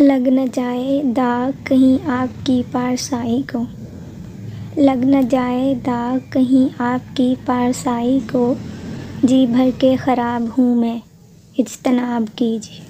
लग न जाए दाग कहीं आपकी पारसाई को। लग न जाए दाग कहीं आपकी पारसाई को। जी भर के ख़राब हूँ मैं, इज्तनाब कीजिए।